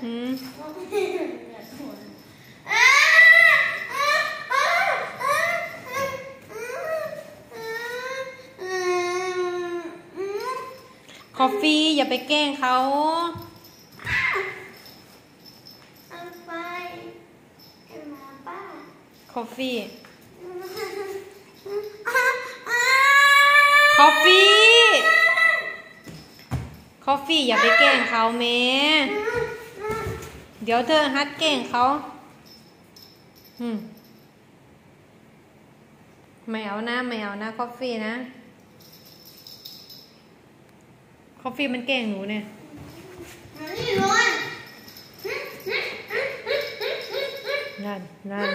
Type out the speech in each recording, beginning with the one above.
คอฟฟี่อย่าไปแกล้งเขาคอฟฟี่คอฟฟี่คอฟฟี่อย่าไปแกล้งเขาแม่ ดี๋ยวเธอฮัดแกล้งเขาอืมไม่เอานะไม่เอานะคอฟฟี่นะคอฟฟี่มันแกล้งหนูเนี่ยนี่นวลนั่นนั่น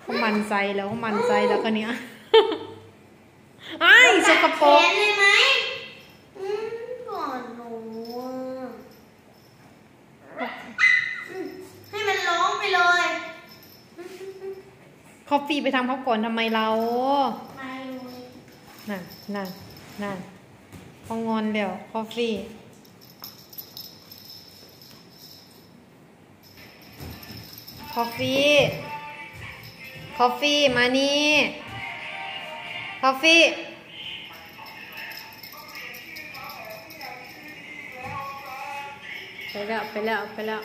เขามันใจแล้วเขามันใจแล้วก็เนี้ยไอ้ายสกปรก แขนเลยไหมอืมก่อนหนูอะอืมให้มันร้องไปเลย คอฟฟี่ไปทำเขาก่อนทำไมเราไม่นั่นนั่นนั่นเขางอนแล้วคอฟฟี่คอฟฟี่คอฟฟี่มานี่คอฟฟี่ไปแล้ว ไปแล้ว ไปแล้ว